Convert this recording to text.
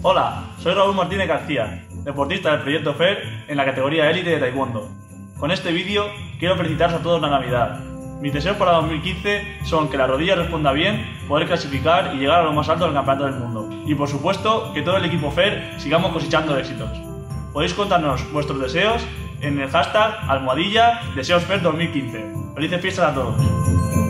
Hola, soy Raúl Martínez García, deportista del proyecto FER en la categoría élite de Taekwondo. Con este vídeo quiero felicitaros a todos la Navidad. Mis deseos para 2015 son que la rodilla responda bien, poder clasificar y llegar a lo más alto del campeonato del mundo. Y por supuesto, que todo el equipo FER sigamos cosechando éxitos. Podéis contarnos vuestros deseos en el hashtag almohadilla deseosfer 2015. Felices fiestas a todos.